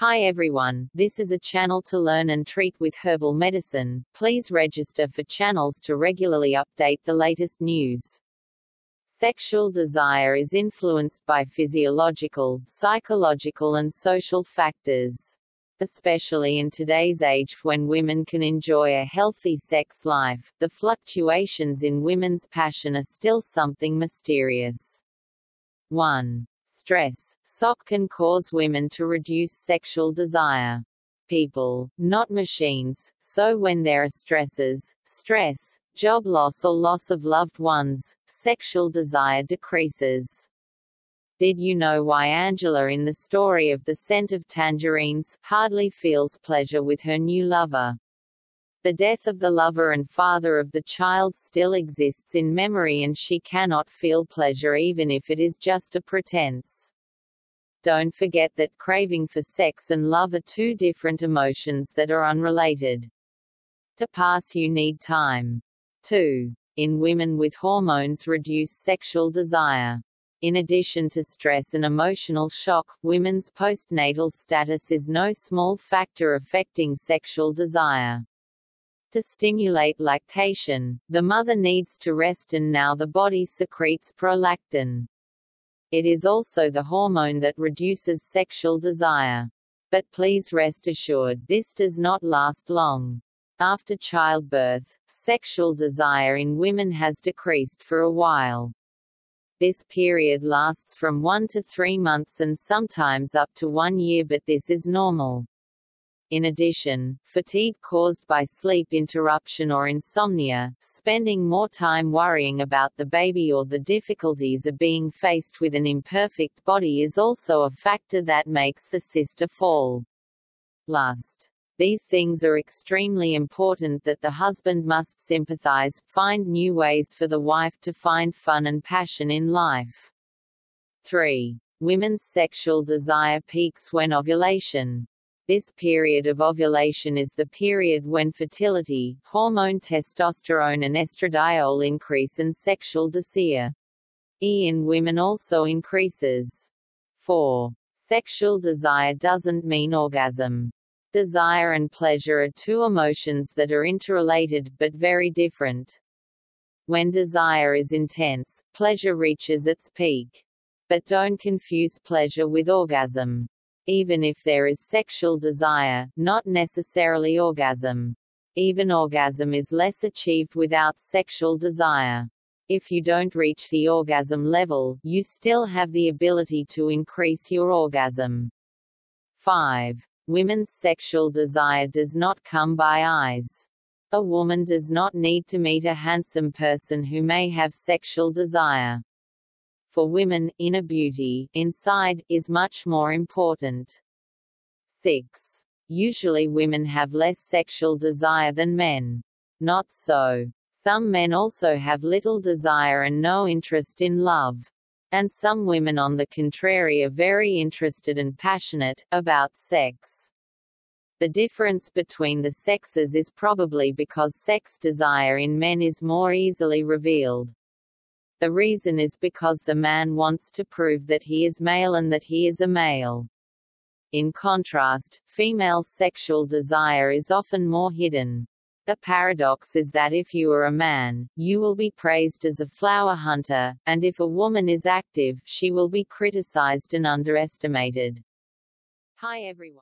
Hi everyone, this is a channel to learn and treat with herbal medicine. Please register for channels to regularly update the latest news. Sexual desire is influenced by physiological, psychological and social factors. Especially in today's age when women can enjoy a healthy sex life, the fluctuations in women's passion are still something mysterious. 1. Stress. SOC can cause women to reduce sexual desire. People, not machines, so when there are stresses, stress, job loss or loss of loved ones, sexual desire decreases. Did you know why Angela in the story of the scent of tangerines hardly feels pleasure with her new lover? The death of the lover and father of the child still exists in memory and she cannot feel pleasure even if it is just a pretense. Don't forget that craving for sex and love are two different emotions that are unrelated. To pass you need time. 2. In women with hormones reduce sexual desire. In addition to stress and emotional shock, women's postnatal status is no small factor affecting sexual desire. To stimulate lactation, the mother needs to rest and now the body secretes prolactin. It is also the hormone that reduces sexual desire. But please rest assured, this does not last long. After childbirth, sexual desire in women has decreased for a while. This period lasts from one to three months and sometimes up to one year but this is normal. In addition, fatigue caused by sleep interruption or insomnia, spending more time worrying about the baby or the difficulties of being faced with an imperfect body is also a factor that makes the sister fall. Lust. These things are extremely important that the husband must sympathize, find new ways for the wife to find fun and passion in life. 3. Women's sexual desire peaks when ovulation. This period of ovulation is the period when fertility, hormone testosterone and estradiol increase and sexual desire. E in women also increases. 4. Sexual desire doesn't mean orgasm. Desire and pleasure are two emotions that are interrelated, but very different. When desire is intense, pleasure reaches its peak. But don't confuse pleasure with orgasm even if there is sexual desire, not necessarily orgasm. Even orgasm is less achieved without sexual desire. If you don't reach the orgasm level, you still have the ability to increase your orgasm. 5. Women's sexual desire does not come by eyes. A woman does not need to meet a handsome person who may have sexual desire for women, inner beauty, inside, is much more important. 6. Usually women have less sexual desire than men. Not so. Some men also have little desire and no interest in love. And some women on the contrary are very interested and passionate, about sex. The difference between the sexes is probably because sex desire in men is more easily revealed. The reason is because the man wants to prove that he is male and that he is a male. In contrast, female sexual desire is often more hidden. The paradox is that if you are a man, you will be praised as a flower hunter, and if a woman is active, she will be criticized and underestimated. Hi everyone.